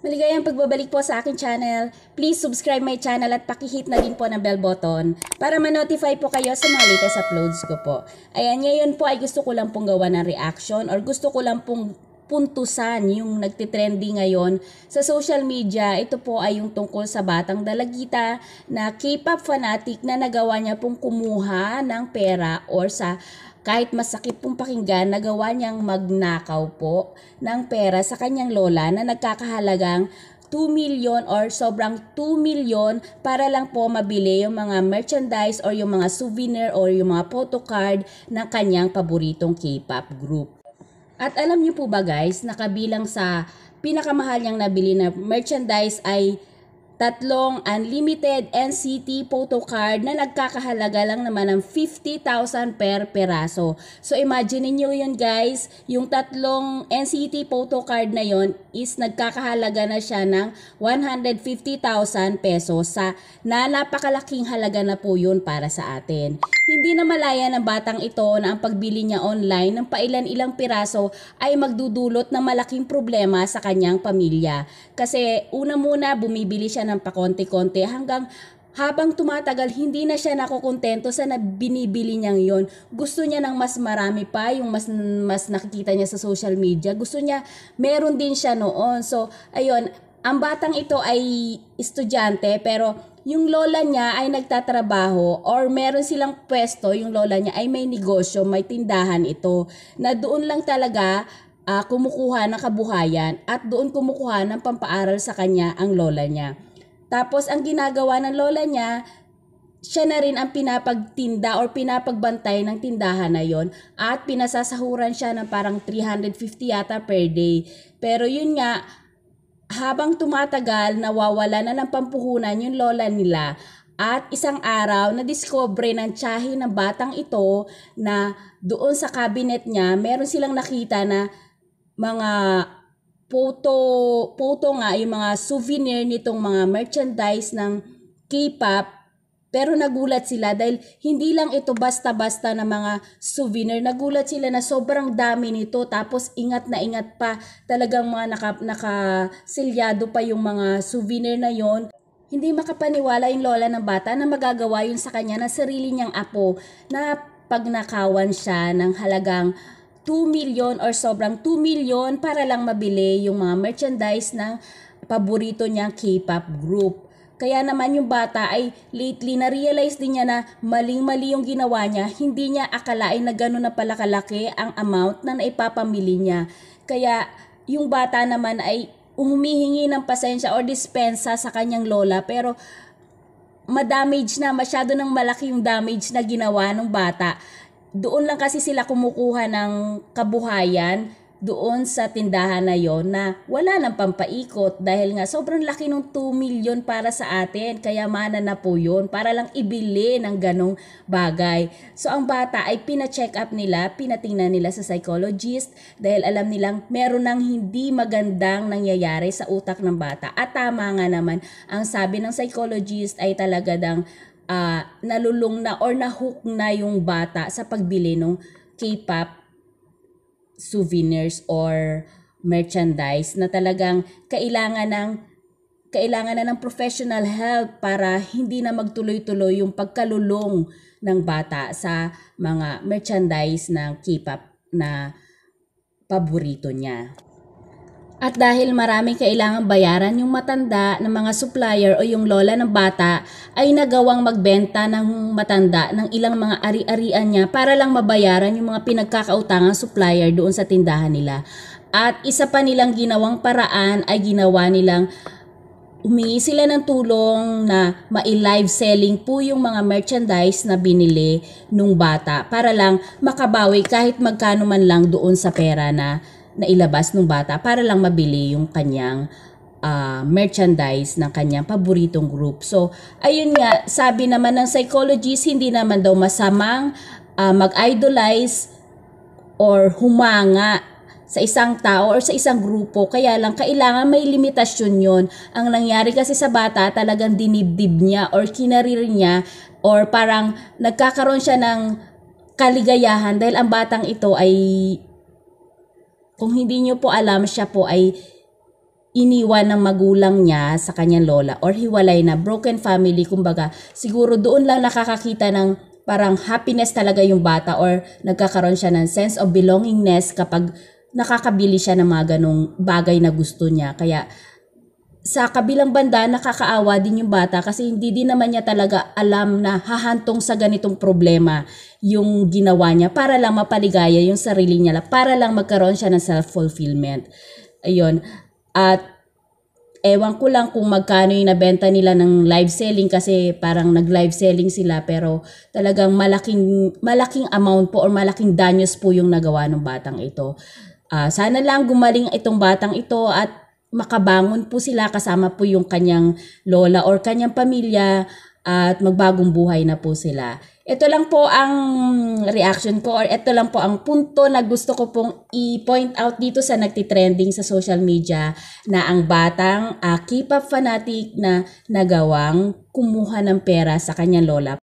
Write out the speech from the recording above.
Maligayang pagbabalik po sa akin channel. Please subscribe my channel at pakihit na din po ng bell button para ma-notify po kayo sa mga latest uploads ko po. Ayan, ngayon po ay gusto ko lang pong gawa ng reaction or gusto ko lang pong puntusan yung nagtitrendy ngayon sa social media. Ito po ay yung tungkol sa batang dalagita na K-pop fanatic na nagawa niya pong kumuha ng pera or sa kahit masakit pong pakinggan, nagawa niyang magnakaw po ng pera sa kanyang lola na nagkakahalagang 2 million or sobrang 2 million para lang po mabili yung mga merchandise or yung mga souvenir or yung mga photocard ng kanyang paboritong K-pop group. At alam niyo po ba guys, nakabilang sa pinakamahal niyang nabili na merchandise ay tatlong unlimited NCT photo card na nagkakahalaga lang naman ng 50,000 per peraso. So imagine niyo yun guys, yung tatlong NCT photo card na yon is nagkakahalaga na siya ng 150,000 pesos sa na napakalaking halaga na po yun para sa atin. Hindi na malaya ng batang ito na ang pagbili niya online ng pailan-ilang piraso ay magdudulot ng malaking problema sa kanyang pamilya. Kasi una muna bumibili siya ng pakonti-konti hanggang habang tumatagal, hindi na siya nakukontento sa binibili niyang yon. Gusto niya ng mas marami pa, yung mas, mas nakikita niya sa social media. Gusto niya, meron din siya noon. So, ayun, ang batang ito ay estudyante, pero yung lola niya ay nagtatrabaho or meron silang pwesto, yung lola niya ay may negosyo, may tindahan ito. Na doon lang talaga uh, kumukuha ng kabuhayan at doon kumukuha ng pampaaral sa kanya ang lola niya. Tapos ang ginagawa ng lola niya, siya na rin ang pinapagtinda or pinapagbantay ng tindahan na yon at pinasasahuran siya ng parang 350 yata per day. Pero yun nga, habang tumatagal, nawawala na ng pampuhunan yung lola nila at isang araw, na-discover ng tsahe ng batang ito na doon sa cabinet niya, meron silang nakita na mga photo, photo nga, yung mga souvenir nitong mga merchandise ng K-pop. Pero nagulat sila dahil hindi lang ito basta-basta na mga souvenir. Nagulat sila na sobrang dami nito. Tapos ingat na ingat pa. Talagang mga naka, nakasilyado pa yung mga souvenir na yon hindi makapaniwala yung lola ng bata na magagawa yun sa kanya na sarili niyang apo na pagnakawan siya ng halagang 2 million or sobrang 2 million para lang mabili yung mga merchandise ng paborito niyang K-pop group. Kaya naman yung bata ay lately na-realize din niya na maling-mali yung ginawa niya. Hindi niya akalain na gano'n na pala kalaki ang amount na naipapamili niya. Kaya yung bata naman ay humihingi ng pasensya or dispensa sa kanyang lola pero madamage na, masyado ng malaki yung damage na ginawa ng bata doon lang kasi sila kumukuha ng kabuhayan doon sa tindahan na yon na wala nang pampaikot dahil nga sobrang laki ng 2 million para sa atin. Kaya mana na po yun para lang ibili ng ganong bagay. So ang bata ay pina-check up nila, pinatingnan nila sa psychologist dahil alam nilang meron ng hindi magandang nangyayari sa utak ng bata. At tama nga naman, ang sabi ng psychologist ay talaga dang uh, nalulung na or nahook na yung bata sa pagbili ng K-pop souvenirs or merchandise na talagang kailangan ng kailangan na ng professional help para hindi na magtuloy-tuloy yung pagkalulong ng bata sa mga merchandise ng K-pop na paborito niya. At dahil maraming kailangang bayaran yung matanda ng mga supplier o yung lola ng bata ay nagawang magbenta ng matanda ng ilang mga ari-arian niya para lang mabayaran yung mga pinagkakautangang supplier doon sa tindahan nila. At isa pa nilang ginawang paraan ay ginawa nilang humingi sila ng tulong na ma-live selling po yung mga merchandise na binili nung bata para lang makabawi kahit magkano man lang doon sa pera na na ilabas ng bata para lang mabili yung kanyang uh, merchandise ng kanyang paboritong group. So, ayun nga, sabi naman ng psychologist, hindi naman daw masamang uh, mag-idolize or humanga sa isang tao or sa isang grupo. Kaya lang, kailangan may limitasyon yon Ang nangyari kasi sa bata, talagang dinibdib niya or kinarir niya or parang nagkakaroon siya ng kaligayahan dahil ang batang ito ay kung hindi nyo po alam, siya po ay iniwan ng magulang niya sa kanyang lola or hiwalay na broken family. Kumbaga siguro doon lang nakakakita ng parang happiness talaga yung bata or nagkakaroon siya ng sense of belongingness kapag nakakabili siya ng mga ganong bagay na gusto niya. Kaya sa kabilang banda, nakakaawa din yung bata kasi hindi din naman niya talaga alam na hahantong sa ganitong problema yung ginawa niya para lang mapaligaya yung sarili niya, para lang magkaroon siya ng self-fulfillment. Ayun. At ewan ko lang kung magkano yung nabenta nila ng live selling kasi parang nag-live selling sila pero talagang malaking malaking amount po or malaking danyos po yung nagawa ng batang ito. Uh, sana lang gumaling itong batang ito at makabangon po sila kasama po yung kanyang lola or kanyang pamilya at magbagong buhay na po sila. Ito lang po ang reaction ko or ito lang po ang punto na gusto ko pong i-point out dito sa nagtitrending sa social media na ang batang uh, K-pop fanatic na nagawang kumuha ng pera sa kanyang lola